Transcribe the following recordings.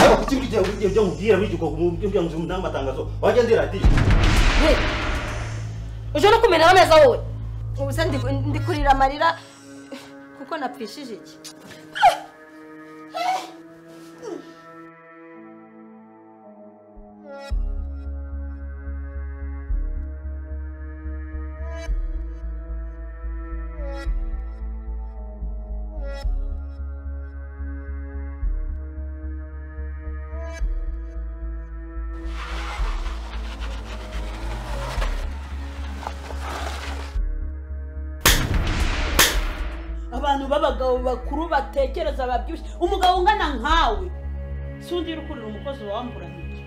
ariko kuki buri gihe buri gihe ujya mubwira buri gihe ukubwira ngo umudamu amatangazo wajya ndi radiyo uje no kumena ameza wowe? Ubu se ndi kurira amarira? Kuko napfishije iki? Abantu b'abagabo bakuru batekereza babyibushye. Umugabo ungana nkawe. Si undi kurira umukozi wamburanye iki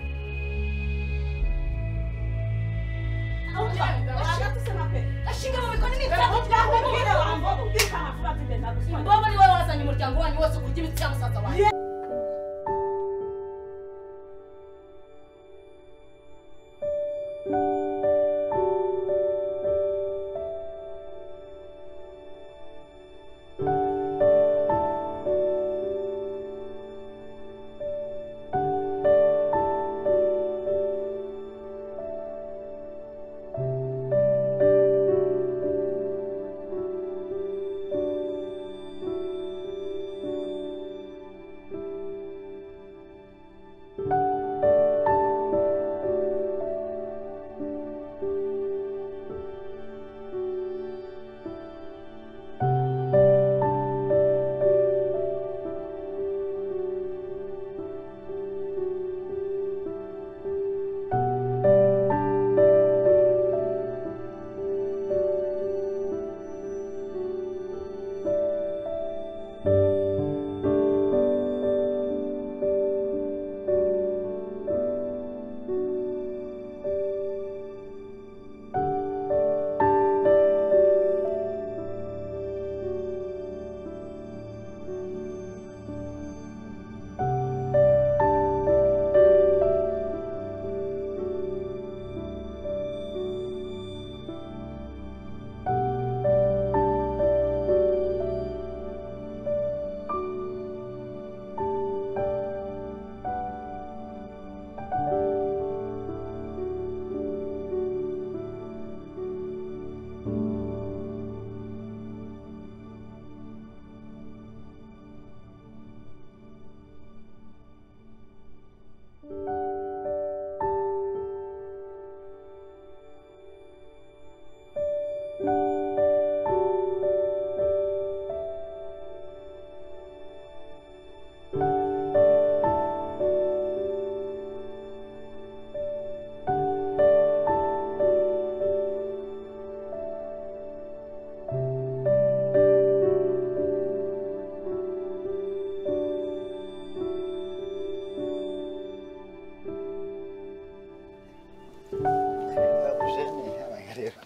imbogo ni wowe wazanye umuryango wanyu wose kurya imiti ya musaza wanjye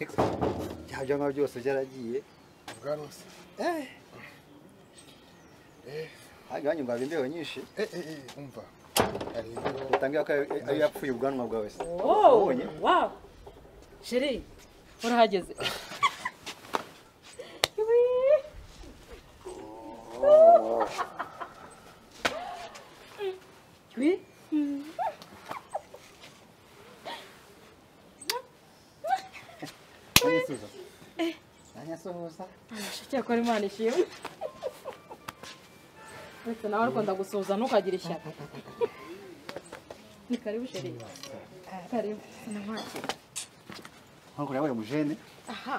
ibyo ngibyo byose byaragiye bwanwa se hajya iwanyu ngo habe imbeho nyinshi eh eh eh umva hari ibyo utangira ko ari ari yapfuye ubwanwa bwawe se Oh, Ubonye? wow. Sheri, urahageze. Ywi. Nanyisuza. Nanyasuhuza. Cyakora Imana ishimwe. Uretse nawe ariko ndagusuhuza ntukagire ishyaka. Ni karibu Sheri. Karibu. Sinamwakira. Nkuko yabaye umujene. Aha.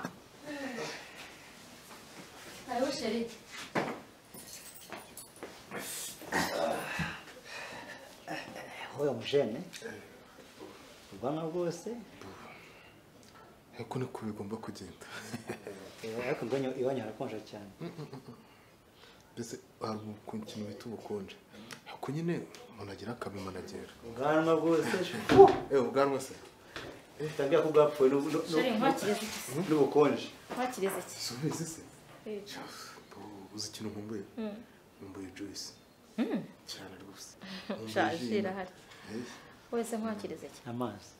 Karibu Sheri. Yabaye umujene. Ubwanwa bwose. ariko niko bigomba kugenda Ariko mbonye iwanyu harakonje cyane. mbese hari ikintu bita ubukonje? Ariko nyine umuntu agira akabimanagera Ubwanwa bwose. eh ubwanwa se? Tangira ko bwapfuye se? N'ubukonje. Nkwakiriza iki subizi se? Eh. Uzi ikintu nkumbuye nkumbuye Joyce. Cyane rwose. Irahari Eh, wese nkwakiriza iki? Amazi.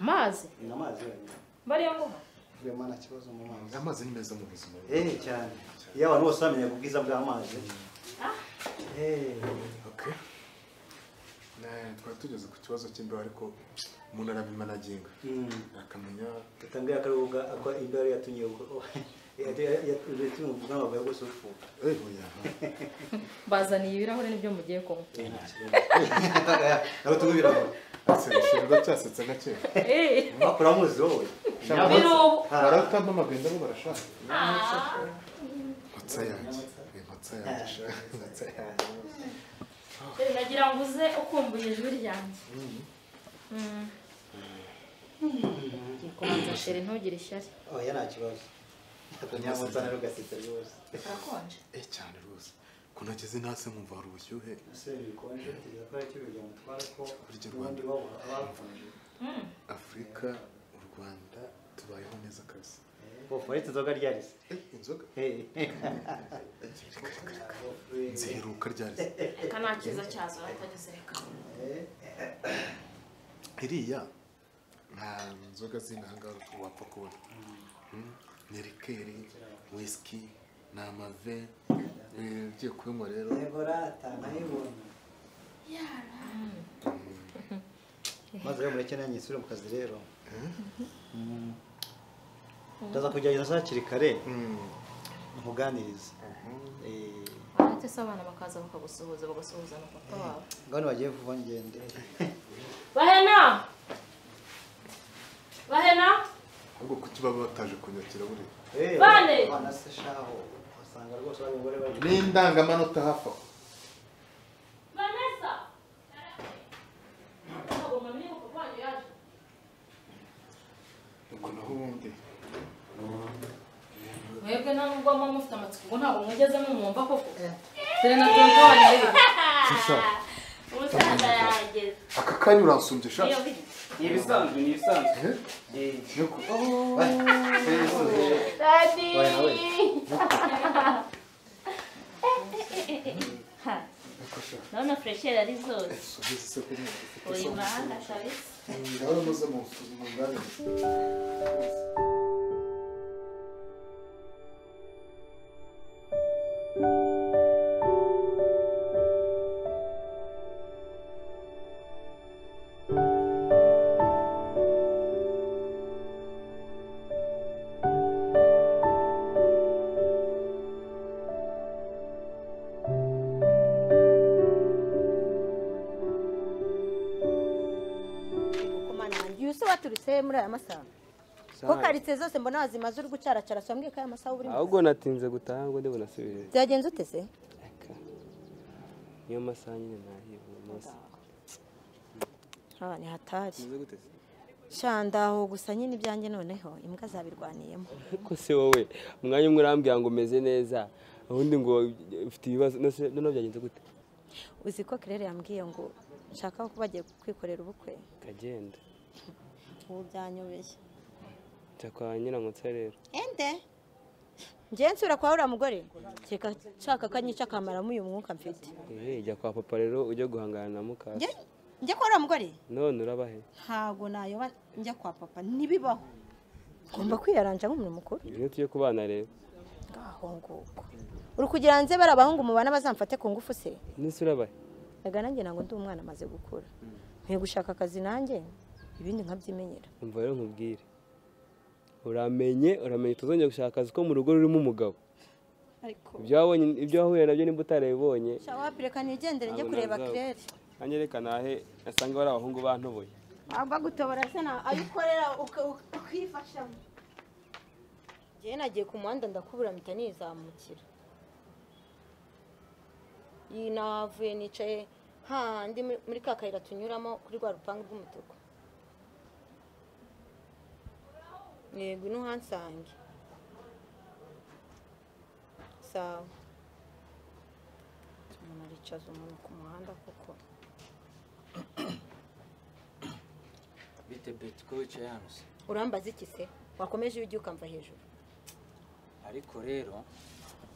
Amazi? Ni amazi yonyine. Mbariyo nguha. Vuyemo nta kibazo mu mazi. Amazi ni meza mu buzima eh cyane. Iyo abantu bose bamenya ubwiza bw'amazi eh. Twari tugeze ku kibazo cy'imbeho ariko umuntu arabimanaginga mm. akamenya. Tangira akaruhuga akwa imbere yatumye ubwo yatumye ubwanwa bwawe bwose bupfuka eh oya. Bazaniye ibirahure ni byo mugiye kunywa. Ntabwo ngo asirishirwa cyasetse nka kera Eh, bakora muzi wowe baratamamaga ndabo barashaka nkotsa yanjye nkotsa yanjye nkotsa yanjye nagira ngo uze ukumbuye ijwi ryanjye Mm. Kubanza sheri ntugire ishyari oya nta kibazo akanyamunsi rero ugasetse rwose harakonje eh cyane rwose ku ntoki z'intase nkumva hari ubushyuhe ese bikonje kugeza ko ari cyo bijya mutwara ko ubundi Rwanda- baba bapfuye Mm. afurika u rwanda tubayeho neza kabisa. Bofu aretse inzoga ryarise eh inzoga. Nziheruka ryari? Reka nta cyiza cyazo natageze reka iriya nta nzoga zindi ahangaha wapfa kubona. Mm, ni rikeri wisiki ni amave. Eh, ugiye kubinywa rero maze rero mureke nanjye nsubire mu kazi rero ndaza kugerageza hakiri kare nkuganirize Eh, uretse se abana bakaza bakagusuhuza bagasuhuza na papa wabo ngano bagiye vuba ngende bahena bahena ahubwo kuki baba bataje kunyakira buriya Bane! abana se shaho usanga rwose bari umugore bari n'indangamanota hafi aho naho ubundi mwebwe nta nubwo muba mufite amatsiko ubwo ntabwo mwigeze mumwumva koko dore na tonto wanjye rero umusaza yahageze aka kanya uransumbye sha niyo biri ni ibisanzwe ni ibisanzwe Eh, nyoko. dadi Oya, nawe. Nyoko sha. ndabona furesheri ari zose Subiza se waturutse muri aya masaha ko karitsiye zose mbona wazimaze uri gucaracara so mbwiye ko aya masaha uri ahubwo natinze gutaha ngo ndibona asubire byagenze ute se? Niyo masaha nyine nahiye uyu munsi. Ni hatari. Shandaho gusa nyine ibyanjye noneho imbwa zabirwaniyemo. Ariko se wowe? Umwanya umwe urambwira ngo umeze neza ubundi ngo ufite ibibazo noneho byagenze gute? Uzi ko kirere yambwiye ngo nshaka ko bagiye kwikorera ubukwe? Kagenda. Ubu byanyobeye njya kwa nyirankotsa rero ende nsubira kwa uriya mugore. Reka nshaka akanyica akamaramo uyu mwuka mfite. Jya kwa papa rero ujye guhangana na mukasa. Njye- njye kwa uriya mugore? None urabahe? Ntabwo nayoba njya kwa papa ntibibaho. Ngomba kwiyaranja nk'umuntu mukuru. Rero tujye kubana rero. Ngaho nguko. Uri kugira ngo nze bari abahungu mubana bazamfate ku ngufu se? Nese urabahe? Reka nanjye ntabwo ndi umwana amaze gukura. Nkwiye gushaka akazi nanjye? Ibindi nkabyimenyera. Umva rero nkubwire. Uramenye uramenye tuzongera gushaka akazi ko mu rugo rurimo umugabo. Ariko ibyo wabonye ibyo wahuye na byo nimba utarabibonye reka nigendere njye kureba kirere nanjye reka nahe asanga bari abahungu bantoboye. Waba gutobora se na ayo ukorera ukifashamo. Njyewe nagiye ku muhanda ndakubura mpita nizamukira. Iyi nahavuye nicaye muri- muri ka kayira tunyuramo kuri rwa rupangu rw'umutuku. Yego ino hansange sawa umuntu aricaza umuntu ku muhanda koko bite beti ko wicaye hano se urambaza iki se. Wakomeje iyo ugiye ukamva hejuru ariko rero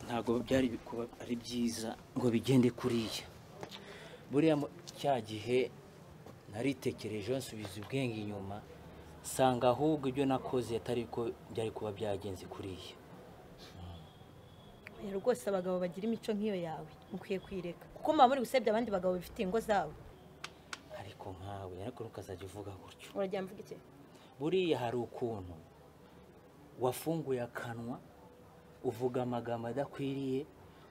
ntabwo byari kuba ari byiza ngo bigende kuriya buriya cya gihe naritekerejeho nsubiza ubwenge inyuma nsanga ahubwo ibyo nakoze atari ko byari kuba byagenze kuriya rwose abagabo bagira imico nk'iyo yawe. Mukwiye kwireka. Kuko muba muri gusebya abandi bagabo bifitiye ingo zabo ariko nkawe ariko ntukazajya uvuga gutyo. Uragira mvuga iki? Buriya hari ukuntu wafunguye akanwa uvuga amagambo adakwiriye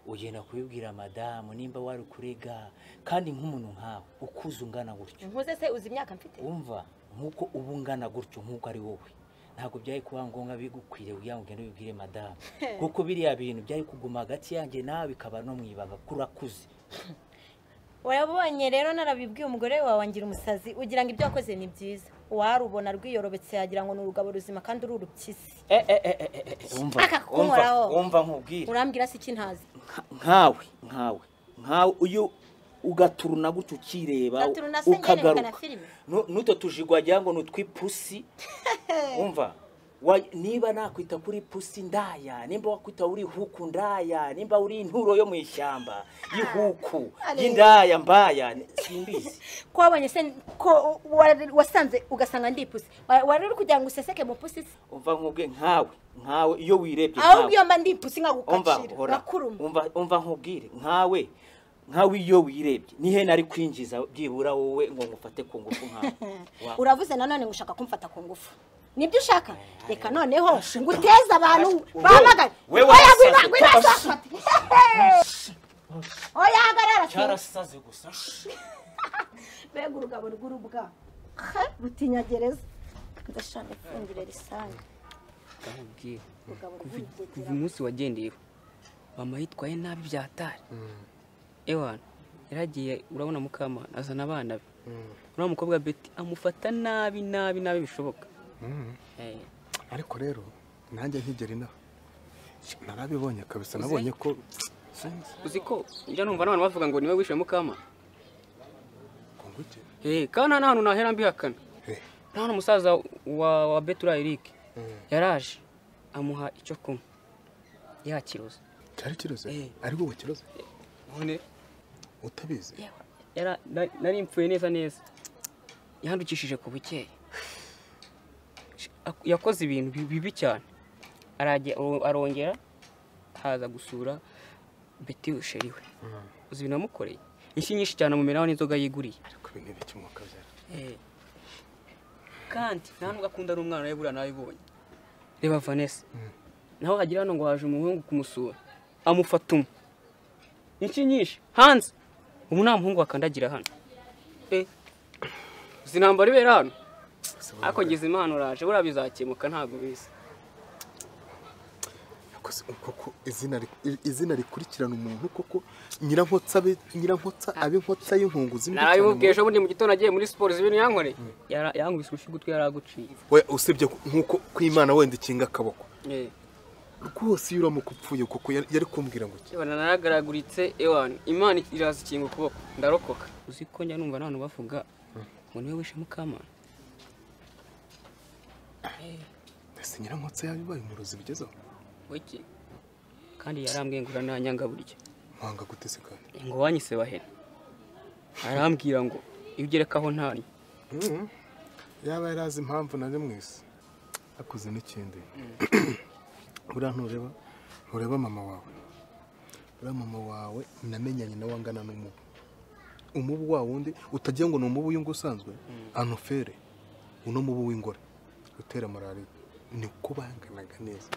ugenda kubibwira madamu nimba wari kurega kandi nk'umuntu nkawe ukuze ungana gutyo. Nkuze se uzi imyaka mfite? Wumva nk'uko uba ungana gutyo nk'uko ari wowe. Ntabwo byari kuba ngombwa bigukwiriye kugira ngo ugende ubibwire madamu. Kuko biriya bintu byari kuguma hagati yanjye nawe bikaba no mu ibanga. Ko urakuze wayabonye rero narabibwiye umugore wawe wangira umusazi. Ugira ngo ibyo wakoze ni byiza. Uwarubona rwiyorobetse yagira ngo ni urugabo ruzima kandi uri urupyisi wumva nkubwire. Urambwira se iki ntazi? Nkawe nkawe. Nkawe uyu ugaturuna gutyo ukireba ukagaruka. n'utwo tujigo wagira ngo ni utw'ipusi umva wa- niba nakwita kuri pusi ndaya. Nimba wakwita uri huku ndaya. Nimba uri inturo yo mu ishyamba y'ihuku y'indaya mbaya. Simbizi. Ko wabonye se ko wa- wasanze ugasanga ndi ipusi Wa- wari uri kugira ngo useseke mu pusi se umva nkubwe nkawe. Nkawe iyo wirebye ahubwo nkawe. iyo mba ndi ipusi umva nkagukacira ngakuruma umva nkubwire nkawe. Nkawe iyo wirebye. Nihe nari kwinjiza byibura wowe ngo ngufate ku ngufu nkawe? Uravuze nanone ngo ushaka kumfata ku ngufu. Nibyo ushaka? Reka noneho nguteze abantu bahamagare wewe oya ngwino ngwino oya hagarara cyarasaze gusa. Mbega urugabo rw'urubwa Ha, rutinya gereza ndashaka ifunguro risange. Kuva umunsi wagendeyeho mama yitwaye nabi byatari. Ewana yaragiye urabona mukamana azana abana be. Uriya mukobwa beti amufata nabi nabi nabi bishoboka. Eh, ariko rero nanjye nkigera inaha. Narabibonye kabisa nabonye ko uzi ko? Njya numva n'abantu bavuga ngo ni we wishe mukama. Ngo nguke Eh, kandi nta hantu nahera mbihakana. Eh. nta umusaza wa wa betura eric yaraje amuha icyo kunywa. Yakiroza cyari kiroze? Ari wowe kiroze none utabizi? Nari mpfuye neza neza. Yandukishije ku bukeye. Ak- yakoze ibintu bi- bibi cyane. Arongera haza gusura beti sheri we uzi ibintu yamukoreye? Inshyi nyinshi cyane amumeraho n'inzoga yiguriye. Eh. kandi nta nubwo akunda ari umwana we buriya nabibonye. Reba vanessa. Naho hagira hano ngo haje umuhungu kumusura. Amufata umwe inshyi nyinshi. Hanze. Ubu nta muhungu wakandagira hano. Eh. uzi intambara ibera hano. Ariko ngize impano uraje buriya bizakemuka ntabwo Yakoze- koko izina ri- izina rikurikirana umuntu koko nyirankotsa abe nyirankotsa abe nkotsa y'inkunguzi mbi cyane narabimubwiye mu- ejo bundi mu gitondo agiye muri siporo izi ibintu yankoreye Yara- yankubise urushyi ugutwi yari aguciye we usibye nk'uko kw'imana wenda ikinga akaboko. Eh. Rwose iyo uramuka upfuye kuko yari kumbwira ngo iki Ibana naragaraguritse ewana imana iraza ikinga ukuboko ndarokoka. Uzi ko njya numva n'abantu bavuga? Ngo ni we wishe mukamana ese nyirankotsa yabibaye umurozi bigezeho? Wiki kandi yarambwiye ngo urananyanga burya. Mwanga gute se kandi? Ngo wanyise bahera arambwira ngo iyo ugerekaho ntari Mhm. yaba yari azi impamvu nari mwese akoze n'ikindi. Buriya ntureba ntureba mama wawe. Buriya mama wawe namenyanye nawe angana n'umubu umubu wa wundi utagira ngo ni umubu w'ingo usanzwe anofere uno mubu w'ingore utera malariya ni uko banganaga neza.